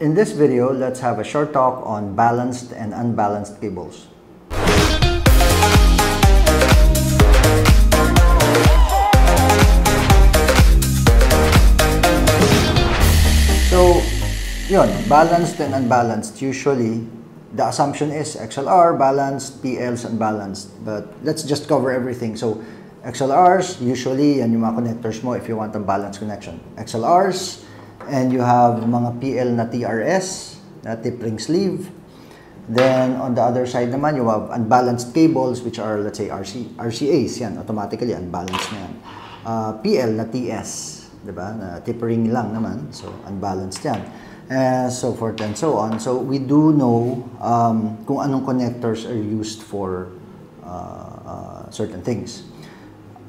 In this video, let's have a short talk on balanced and unbalanced cables. So, yun, balanced and unbalanced. Usually, the assumption is XLR, balanced, PLs, unbalanced. But let's just cover everything. So, XLRs, usually, yan yung mga connectors mo if you want a balanced connection. XLRs, and you have mga PL na TRS, na tip ring sleeve. Then, on the other side naman, you have unbalanced cables, which are, let's say, RC, RCAs. Yan, automatically, unbalanced na yan. Uh, PL na TS, di ba? Na tip ring lang naman. So, unbalanced yan. Uh, so forth and so on. So, we do know um, kung anong connectors are used for uh, uh, certain things.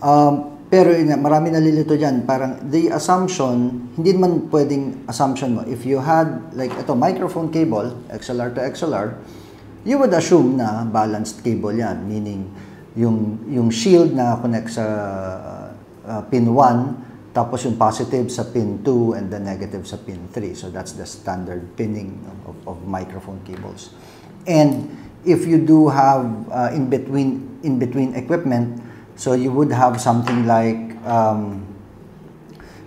Um, pero yun, marami nalilito dyan. Parang the assumption, hindi naman pwedeng assumption mo. If you had, like ito, microphone cable, XLR to XLR, you would assume na balanced cable yan. Meaning, yung, yung shield na connect sa uh, pin 1, tapos yung positive sa pin 2 and the negative sa pin 3. So that's the standard pinning of, of microphone cables. And if you do have uh, in between in between equipment, so you would have something like um,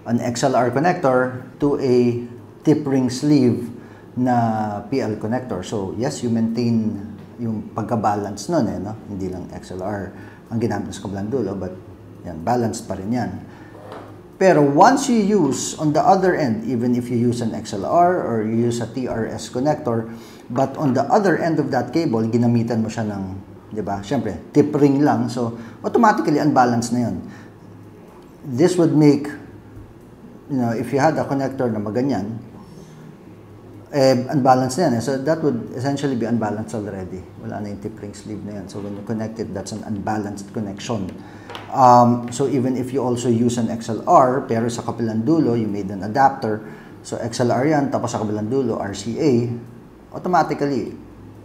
an XLR connector to a tip ring sleeve na PL connector. So yes, you maintain yung pagka-balance nun eh, no? Hindi lang XLR ang ginamit sa kabilang dulo, but yan, balanced pa rin yan. Pero once you use on the other end, even if you use an XLR or you use a TRS connector, but on the other end of that cable, ginamitan mo siya ng, di ba? Siyempre, tip lang. So, automatically, unbalanced na yun. This would make, you know, if you had a connector na maganyan, eh, unbalanced na yan. Eh. So, that would essentially be unbalanced already. Wala na yung tip sleeve na yan. So, when you connect it, that's an unbalanced connection. Um, so even if you also use an XLR, pero sa kabilang dulo, you made an adapter, so XLR yan, tapos sa kabilang dulo, RCA, automatically,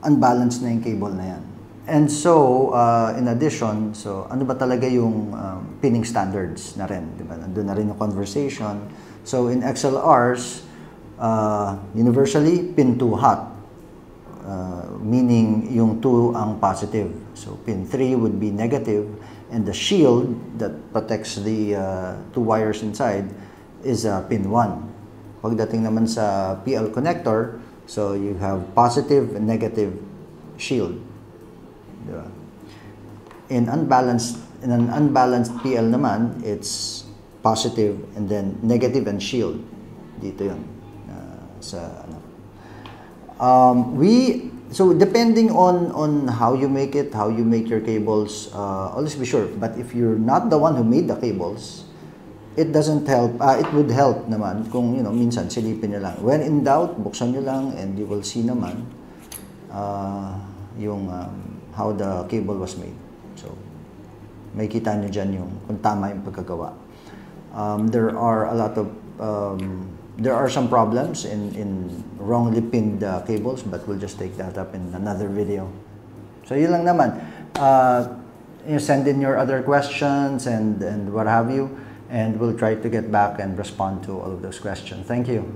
unbalanced na yung cable na yan. And so, uh, in addition, so ano ba talaga yung um, pinning standards na rin? Di ba? Nandun na rin yung conversation. So in XLRs, uh, universally, pin 2 hot. Uh, meaning yung 2 ang positive. So pin 3 would be negative and the shield that protects the uh, two wires inside is uh, pin 1. Pagdating naman sa PL connector, so you have positive and negative shield. Diba? In unbalanced in an unbalanced PL naman, it's positive and then negative and shield. Dito 'yon. Uh, sa ano. Um, we so depending on on how you make it, how you make your cables, uh, always be sure. But if you're not the one who made the cables, it doesn't help. Uh, it would help naman kung you know minsan silipin niyo lang. When in doubt, buksan niyo lang and you will see naman uh, yung um, how the cable was made. So may kita niyo diyan yung kung tama yung pagkagawa. Um, there are a lot of um, there are some problems in, in wrongly pinned uh, cables, but we'll just take that up in another video. So yun lang naman. Uh, you send in your other questions and, and what have you, and we'll try to get back and respond to all of those questions. Thank you.